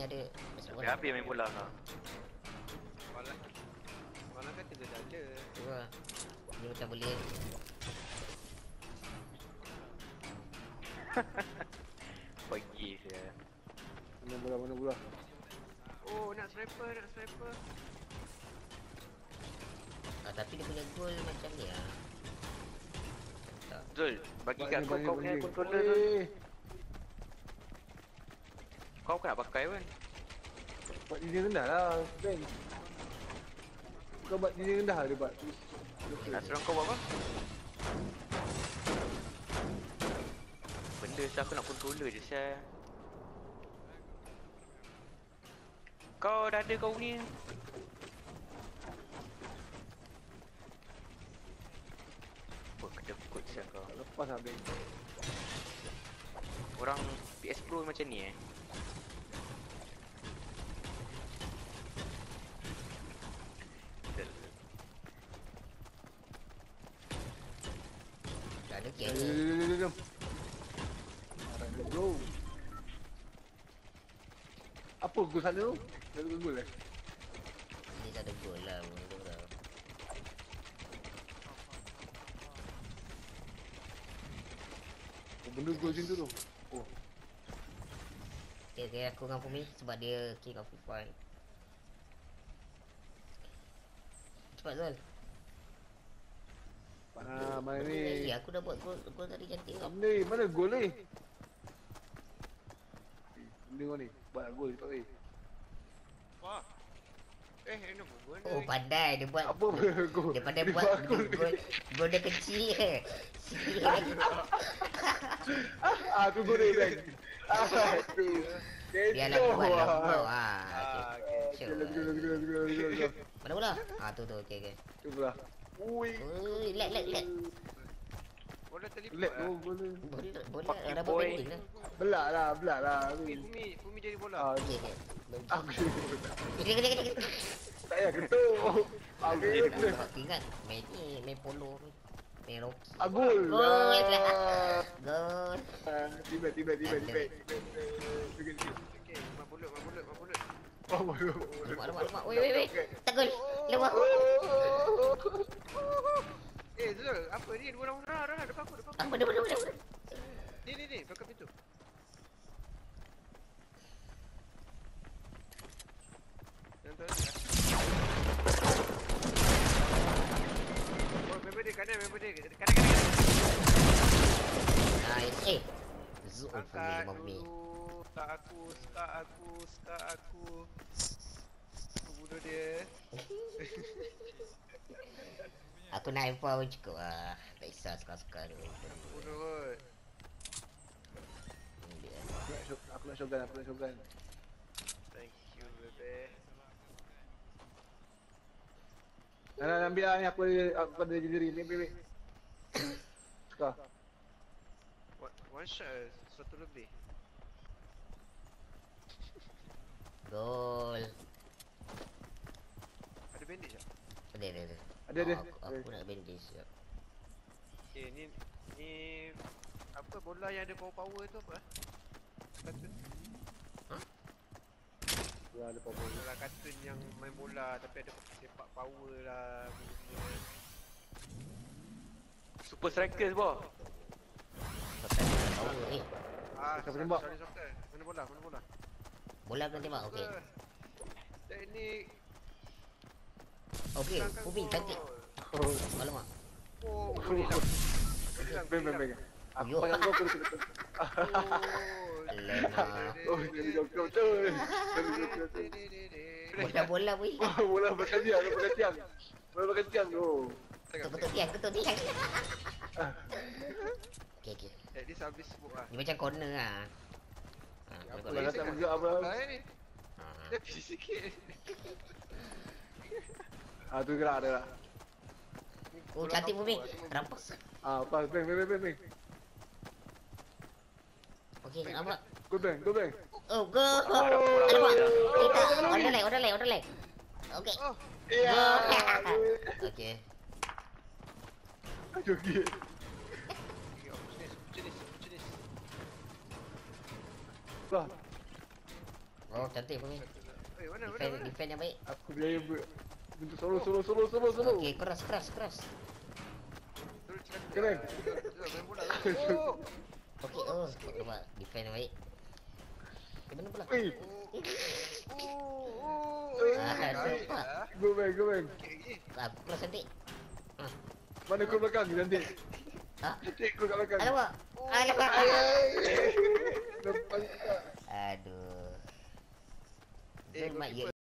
ni ada. Masuk bola habis main bola kau. Malah Malah kata dia dah ada Tu lah Dia macam boleh. Pergi saya. Mana bola, mana bola. Oh nak sniper nak sniper. Ah, Tapi dia punya goal macam ni lah Tak Zul, bagi kat kau kau punya controller Zul. Kau nak pakai kan? Buat dinding rendah lah, Ben. Kau buat dinding rendah dia buat. Nak serang kau buat apa? Benda saya aku nak controller je saya. Kau dah ada kau ni. Apa kedekut saya kau. Lepas lah, Ben. Orang PS Pro macam ni eh. Jom, jom. Alright, let's go. Apa gol sana tu? Dah ada gol eh? Dia tak ada goal lah Benda lah Oh, benda gol macam tu tu. Oh, Okay, okay aku dengan Fumi Sebab dia king of point Cepat Zul ah, mana ni? aku dah buat gol gol tadi cantik Mana ni? Mana gol ni? Benda kau ni. Buat gol cepat weh. Wah Eh ini benda Oh ni? pandai dia buat Apa gol? Dia pandai buat gol ni. gol Gol dia kecil Ah, tu gol dia. Ah, tu. Dia buat lah gol ah, Ah, go. Mana bola? Ah tu tu okey okey. Tu pula. Ui. Oi, lag lag lag. Bola terlipat Lag lah tu bola. Bola bola Fucking ada boy. bending lah. Belak lah, belak lah. Fumi Fumi Fumi jadi bola Ah, Okey okey. Kena kena kena. kena. tak payah ketuk. Ah. Aku ingat main ni main polo ni. Main Rocky. Ah, gol. Gol. Ah. Gol. Ah, Tiba, tiba, tiba, tiba. Tiba, tiba. Okay Mak bulut Mak bulut Mak bulut Oh, bola. Lemak lemak lemak. Wei wei wei. Tak gol. Lemak. Eh Zul Apa ni? Dua orang Dah dah Depan aku Depan aku. Mana mana mana. mana. Ni ni ni. Belakang pintu. Yang tu Oh member dia kanan member dia Kanan kanan kanan. Nice. Eh. Zoom for me Angkat dulu Skak aku Skak aku Skak aku. Aku bunuh dia Aku nak info pun cukup lah. Tak kisah suka-suka kot Aku nak shot- Aku nak shotgun, aku nak shotgun. Thank you baby Nak nak ambil lah ni aku ada aku ada diri. Ambil ambil. ambil. Suka. One, shot Satu lebih Gol. Ada bandage tak? Ada ada ada. Ada, ada. Aku, aku nak bandage. jap. Okay ni Ni Apa bola yang ada power power tu apa? Kartun Ya, ada power. Bola kartun yang main bola Tapi ada sepak power lah. Super Strikers boh. Eh. Ah, Siapa sorry, tembak? Mana bola? Mana bola? Bola kena tembak. Okey. Teknik Okey, Ubi cantik. Oh, Alamak. Oh, gol hilang Gol hilang, Ben, gol ben, ben. hilang Aku Yo. banyak gol aku kena kena. Oh, Alamak. Oh, jadi joker betul. Jadi joker betul. Bola-bola weh. Oh, bola tiang, bola belakang tiang. Bola belakang tiang tu. Ketuk ketuk tiang, ketuk tiang. Okey okey. At least habis smoke lah Ni macam corner ah. Ha, Bola boleh. tak bergerak apa. Bola ni Ha. Dia sikit Ah, tu gerak dia lah. Oh cantik Bumi. Rampas. Ah, pas bang, bang, bang, bang. Okey, nampak. Go bang, go bang. Oh, go. Alamak. Kita order lain, order lain, order lain. Okey. Oh Ya. Okey. Joget. Opportunist Lah. Oh, cantik pun. Eh, mana, mana, Defend, mana? defend yang baik. Aku biaya ber... Bentuk solo, solo, solo, solo, solo. Okey, keras, keras. Terus cakap. Keren. Bola. Oh, oh, nampak defend baik. Ke mana pula? Eh, Ah, lah. go back, go back. Aku keras cantik. Mana kau belakang nanti? Ha? Nanti kau kat belakang. Alamak. Alamak. Lepas tak. Aduh. Eh, ya,